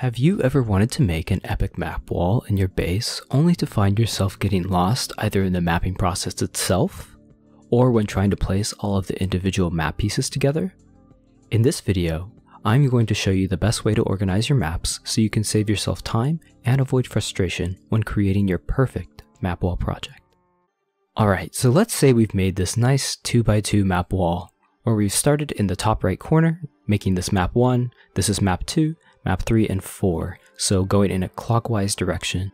Have you ever wanted to make an epic map wall in your base only to find yourself getting lost either in the mapping process itself or when trying to place all of the individual map pieces together? In this video, I'm going to show you the best way to organize your maps so you can save yourself time and avoid frustration when creating your perfect map wall project. Alright, so let's say we've made this nice 2x2 map wall, where we've started in the top right corner, making this map 1, this is map 2, map 3 and 4, so going in a clockwise direction.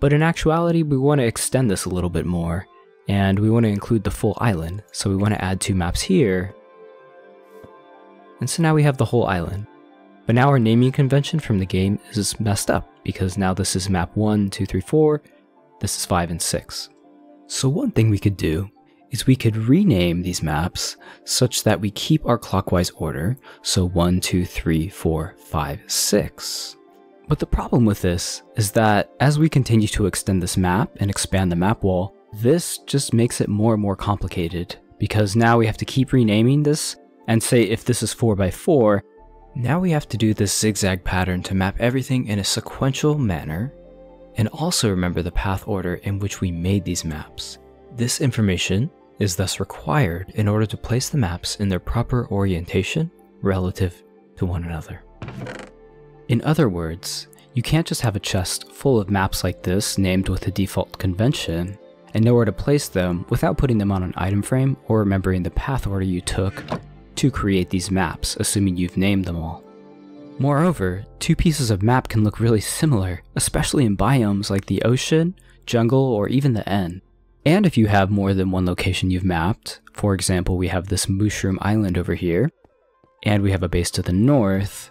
But in actuality, we want to extend this a little bit more, and we want to include the full island, so we want to add two maps here. And so now we have the whole island. But now our naming convention from the game is messed up, because now this is map 1, 2, 3, 4, this is 5 and 6. So one thing we could do is we could rename these maps such that we keep our clockwise order, so 1, 2, 3, 4, 5, 6. But the problem with this is that as we continue to extend this map and expand the map wall, this just makes it more and more complicated because now we have to keep renaming this and say if this is 4 by 4 now we have to do this zigzag pattern to map everything in a sequential manner and also remember the path order in which we made these maps. This information is thus required in order to place the maps in their proper orientation relative to one another. In other words, you can't just have a chest full of maps like this named with a default convention and know where to place them without putting them on an item frame or remembering the path order you took to create these maps, assuming you've named them all. Moreover, two pieces of map can look really similar, especially in biomes like the ocean, jungle, or even the end. And if you have more than one location you've mapped, for example, we have this Mushroom Island over here, and we have a base to the north,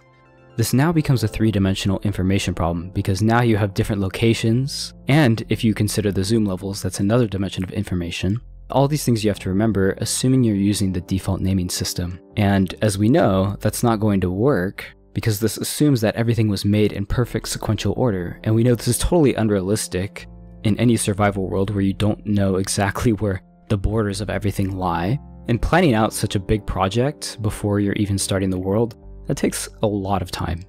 this now becomes a three-dimensional information problem because now you have different locations, and if you consider the zoom levels, that's another dimension of information. All these things you have to remember, assuming you're using the default naming system. And as we know, that's not going to work because this assumes that everything was made in perfect sequential order, and we know this is totally unrealistic in any survival world where you don't know exactly where the borders of everything lie. And planning out such a big project before you're even starting the world, that takes a lot of time.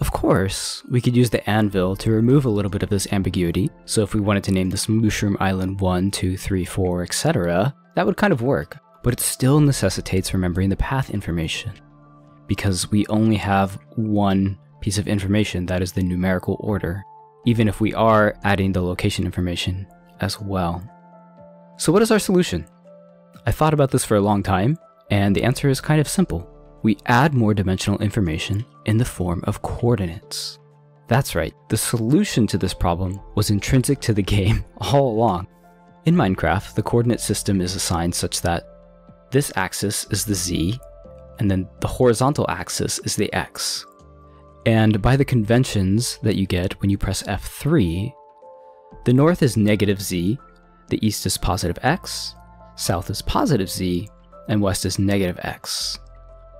Of course, we could use the anvil to remove a little bit of this ambiguity, so if we wanted to name this Mushroom Island 1, 2, 3, 4, etc., that would kind of work, but it still necessitates remembering the path information, because we only have one piece of information that is the numerical order, even if we are adding the location information as well. So what is our solution? I thought about this for a long time, and the answer is kind of simple. We add more dimensional information in the form of coordinates. That's right, the solution to this problem was intrinsic to the game all along. In Minecraft, the coordinate system is assigned such that this axis is the z, and then the horizontal axis is the x. And by the conventions that you get when you press F3, the north is negative z, the east is positive x, south is positive z, and west is negative x.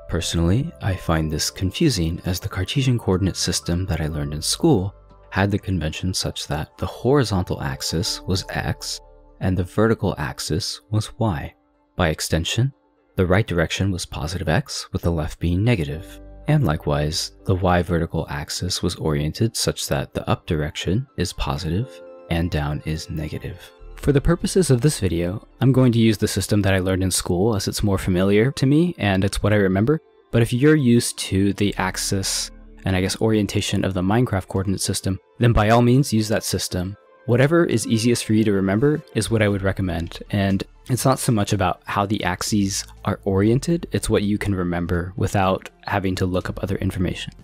Personally, I find this confusing as the Cartesian coordinate system that I learned in school had the convention such that the horizontal axis was x and the vertical axis was y. By extension, the right direction was positive x with the left being negative. And likewise, the y vertical axis was oriented such that the up direction is positive and down is negative. For the purposes of this video, I'm going to use the system that I learned in school as it's more familiar to me and it's what I remember. But if you're used to the axis and I guess orientation of the Minecraft coordinate system, then by all means use that system. Whatever is easiest for you to remember is what I would recommend. And it's not so much about how the axes are oriented, it's what you can remember without having to look up other information.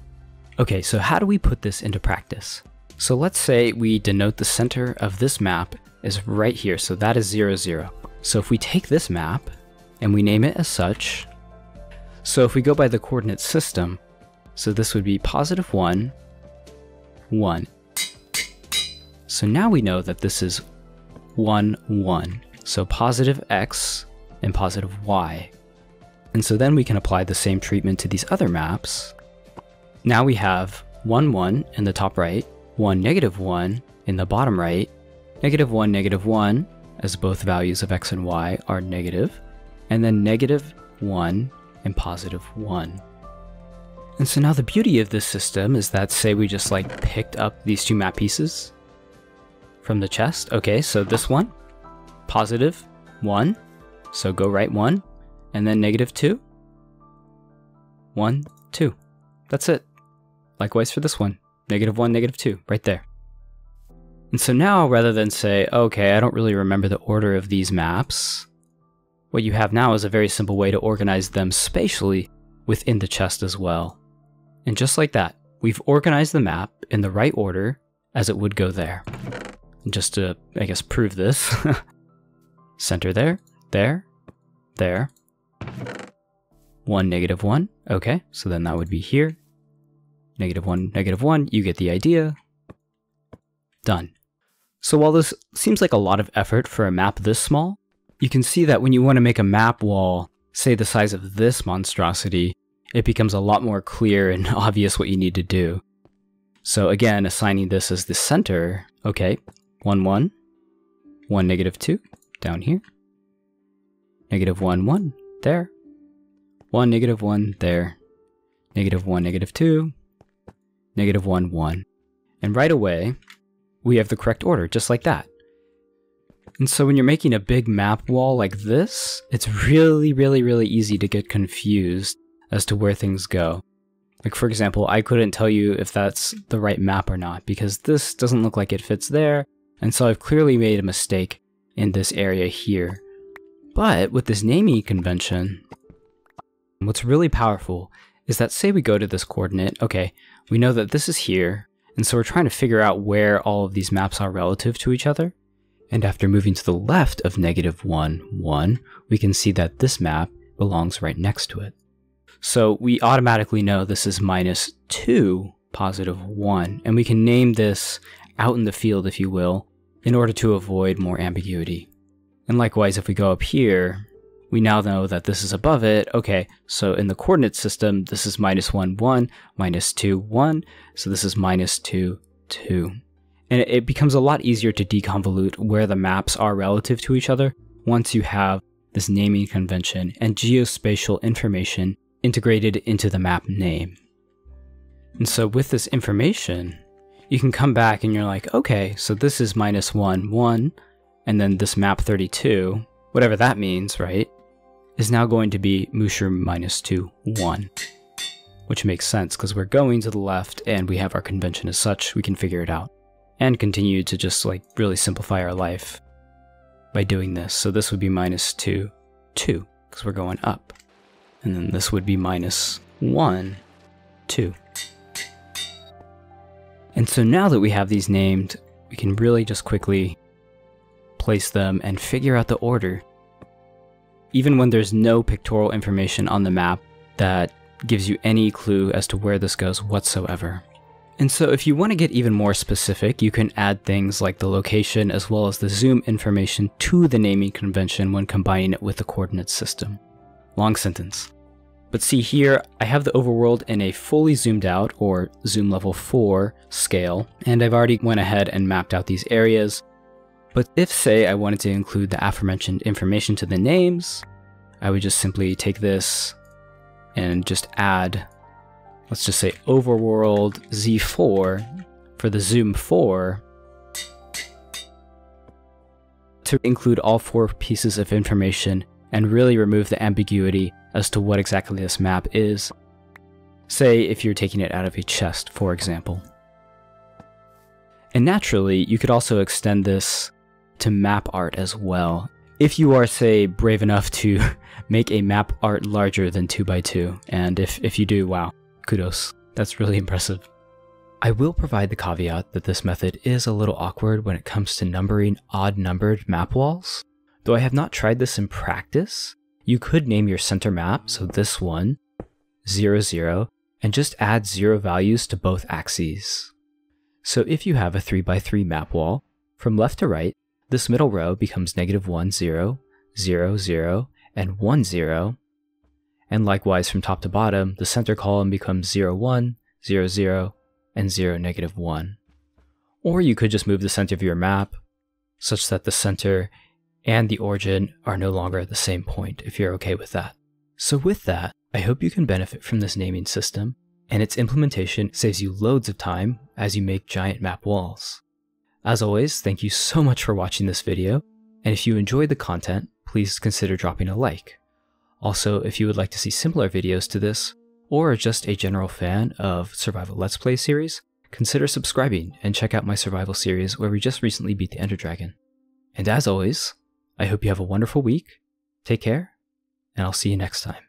Okay, so how do we put this into practice? So let's say we denote the center of this map is right here, so that is 0, 0. So if we take this map and we name it as such, so if we go by the coordinate system, so this would be positive 1, 1. So now we know that this is 1, 1. So positive x and positive y. And so then we can apply the same treatment to these other maps. Now we have 1, 1 in the top right, 1, negative 1 in the bottom right, negative 1, negative 1, as both values of x and y are negative, and then negative 1 and positive 1. And so now the beauty of this system is that say we just like picked up these two map pieces from the chest. Okay, so this one, positive one, so go right one, and then negative two, one, two. That's it. Likewise for this one, negative one, negative two, right there. And so now rather than say, okay, I don't really remember the order of these maps, what you have now is a very simple way to organize them spatially within the chest as well. And just like that, we've organized the map in the right order as it would go there. Just to, I guess, prove this, center there, there, there, 1, negative 1, okay, so then that would be here, negative 1, negative 1, you get the idea, done. So while this seems like a lot of effort for a map this small, you can see that when you want to make a map wall, say the size of this monstrosity, it becomes a lot more clear and obvious what you need to do. So again, assigning this as the center, okay, 1, 1, 1, negative 2, down here, negative 1, 1, there, 1, negative 1, there, negative 1, negative 2, negative 1, 1. And right away, we have the correct order, just like that. And so when you're making a big map wall like this, it's really, really, really easy to get confused as to where things go. Like for example, I couldn't tell you if that's the right map or not because this doesn't look like it fits there, and so I've clearly made a mistake in this area here. But with this naming convention, what's really powerful is that say we go to this coordinate, okay, we know that this is here, and so we're trying to figure out where all of these maps are relative to each other. And after moving to the left of negative 1, 1, we can see that this map belongs right next to it. So we automatically know this is minus 2, positive 1, and we can name this out in the field, if you will, in order to avoid more ambiguity. And likewise, if we go up here, we now know that this is above it. Okay, so in the coordinate system, this is minus 1, 1, minus 2, 1, so this is minus 2, 2. And it becomes a lot easier to deconvolute where the maps are relative to each other once you have this naming convention and geospatial information integrated into the map name. And so with this information, you can come back and you're like, okay, so this is minus 1, 1, and then this map 32, whatever that means, right, is now going to be Musher minus 2, 1. Which makes sense because we're going to the left and we have our convention as such, we can figure it out. And continue to just like really simplify our life by doing this. So this would be minus 2, 2, because we're going up. And then this would be minus 1, 2. And so now that we have these named, we can really just quickly place them and figure out the order. Even when there's no pictorial information on the map that gives you any clue as to where this goes whatsoever. And so if you want to get even more specific, you can add things like the location as well as the zoom information to the naming convention when combining it with the coordinate system. Long sentence. But see here, I have the overworld in a fully zoomed out, or zoom level 4 scale, and I've already went ahead and mapped out these areas. But if, say, I wanted to include the aforementioned information to the names, I would just simply take this and just add, let's just say overworld z4 for the zoom 4 to include all four pieces of information and really remove the ambiguity as to what exactly this map is. Say if you're taking it out of a chest, for example. And naturally, you could also extend this to map art as well. If you are, say, brave enough to make a map art larger than 2x2, and if, if you do, wow, kudos. That's really impressive. I will provide the caveat that this method is a little awkward when it comes to numbering odd numbered map walls. Though I have not tried this in practice, you could name your center map, so this one, 0, 0, and just add 0 values to both axes. So if you have a 3x3 map wall, from left to right, this middle row becomes negative 1, 0, 0, 0, and 1, 0. And likewise from top to bottom, the center column becomes 0, 1, 0, 0, and 0, negative 1. Or you could just move the center of your map such that the center and the origin are no longer at the same point if you're okay with that. So with that, I hope you can benefit from this naming system, and its implementation saves you loads of time as you make giant map walls. As always, thank you so much for watching this video, and if you enjoyed the content, please consider dropping a like. Also, if you would like to see similar videos to this, or are just a general fan of Survival Let's Play series, consider subscribing and check out my survival series where we just recently beat the Ender Dragon. And as always, I hope you have a wonderful week, take care, and I'll see you next time.